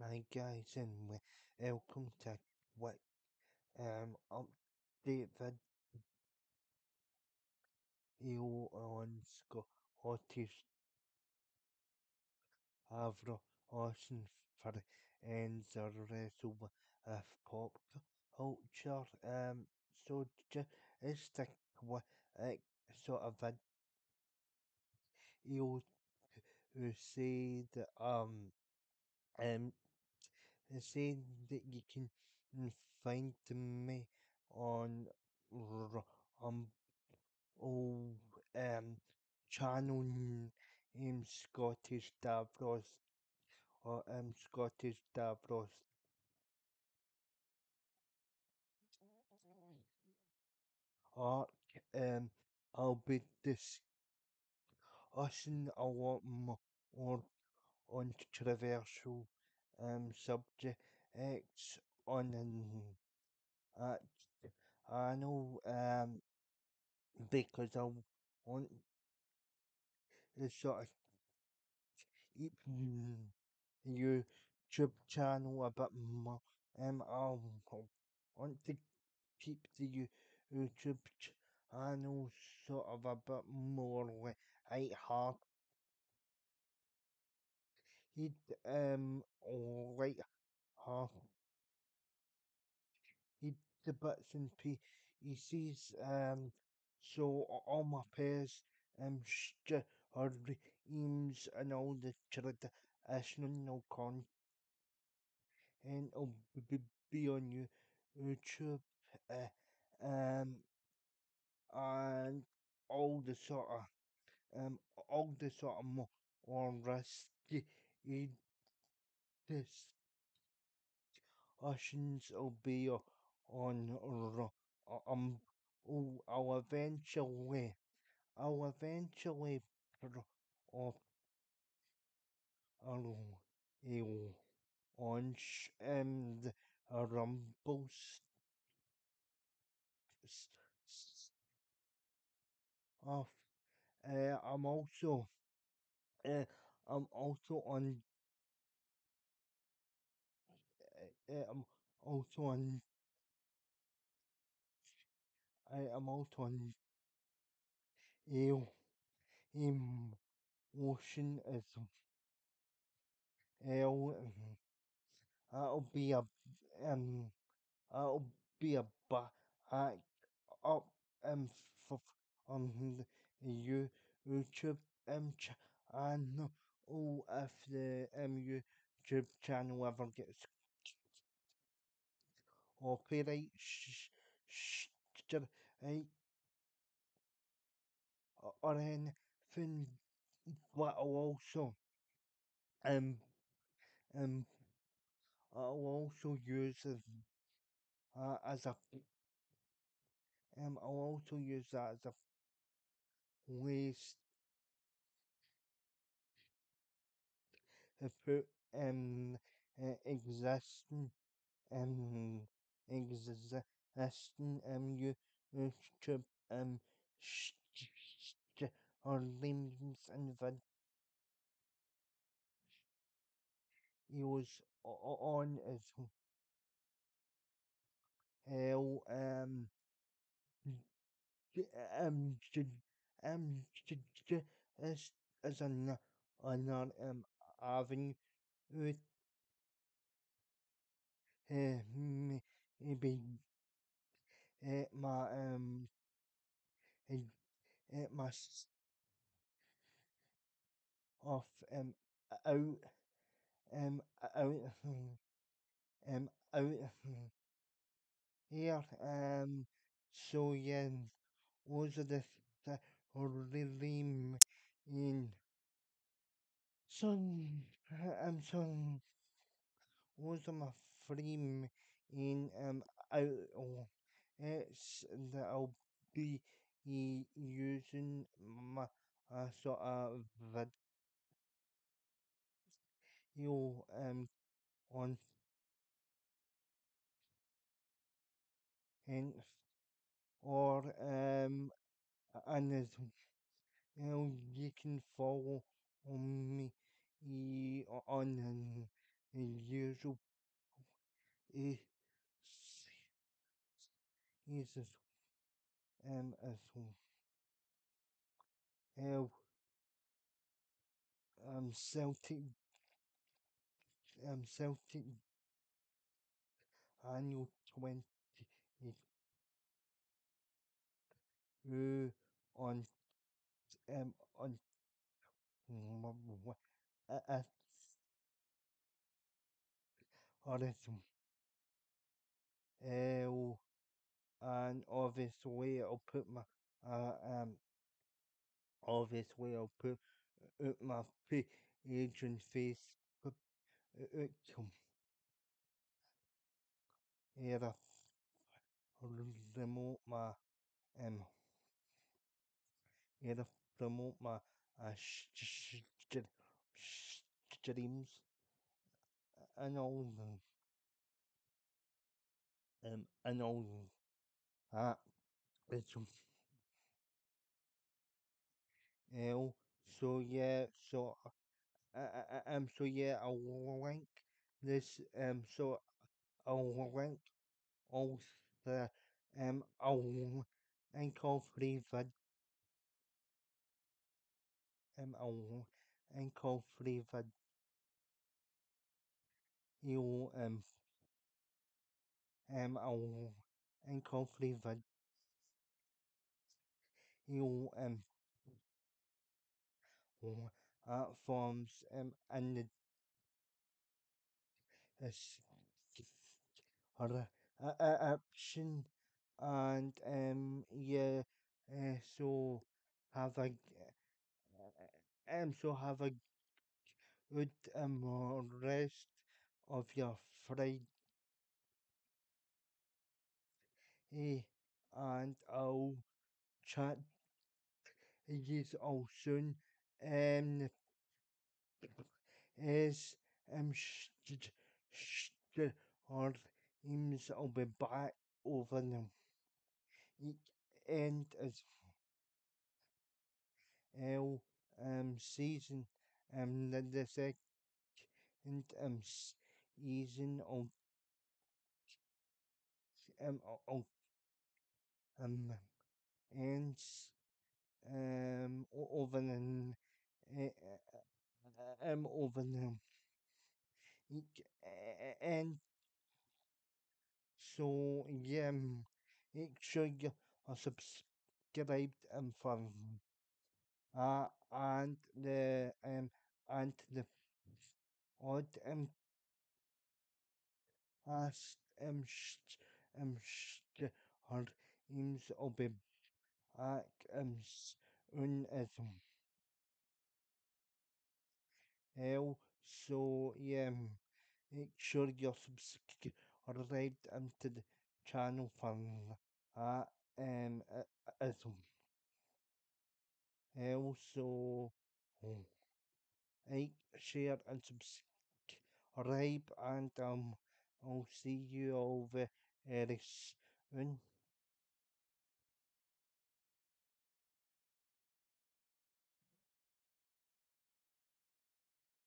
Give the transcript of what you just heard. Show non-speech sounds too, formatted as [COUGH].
Hi guys and we- welcome to what um update video on Scottish Davros and for ends a wrestle of pop culture. Um so just with it sort of video who say that um um say that you can find me on um oh um channel um Scottish Davros or um Scottish Davros. Arc um I'll be discussing a lot more on controversial um subjects on an uh, I know um because I want to sort of keep YouTube channel a bit more. Um, I want to keep the YouTube channel sort of a bit more like light-hearted, um, light-hearted the bits and pieces. Um, so all my pairs, um, st- or reams and all the traditional content will be, be on you, YouTube. Uh, um, and all the sort of um all the sort of more or risky discussions will be on um I'll eventually I'll eventually I'll I'll launch um the rumble s- s- Uh, I'm also uh, I'm also on uh, I'm also on I am also on emotion as. That'll be a um that'll be a back up um on the you YouTube um channel. Oh, if the um YouTube channel ever gets copyright right? Or anything, but I'll also. Um um I'll also use as uh, as a um I'll also use that as a ways put um uh, existing um existing um you um sh- or and on as hell um um um as as an another um avenue uh, my um uh, my off um out um out um [LAUGHS] out [LAUGHS] here um so yeah those are the th- that really in son um son are my frame in um oh, it's that I'll be u- using my uh, sort of video um on and or um and as well you can follow on me eh, on usual is is um as well um Celtic um Celtic Daniel twenty uh, on um on at Horizon uh, and obviously I'll put my uh, um obviously I'll put out my page and Facebook out to either promote my um either promote my uh, sh- sh- sh- streams and all the um and all that. It's L so yeah so uh, uh, um so yeah I'll link this um so I'll link all the um I'll link all three vid um I'll all three you um um three vid you um uh, forms um and the or uh, uh, option and um yeah uh, so have a um so have a good um rest of your Friday. And I'll chat yous all soon. Um is um sh- sh- sh- or Eames I'll be back over the end as L um season um the, the second um season of um of um ends um over the uh, um over the and so yeah um, make sure you are subscribed um for uh and the um and the odd um as um sh- um or aims will be back um soon as hell so yeah um, make sure you're subscribed into the channel for that um uh, as hell so oh, like share and subscribe and um I'll see you all very soon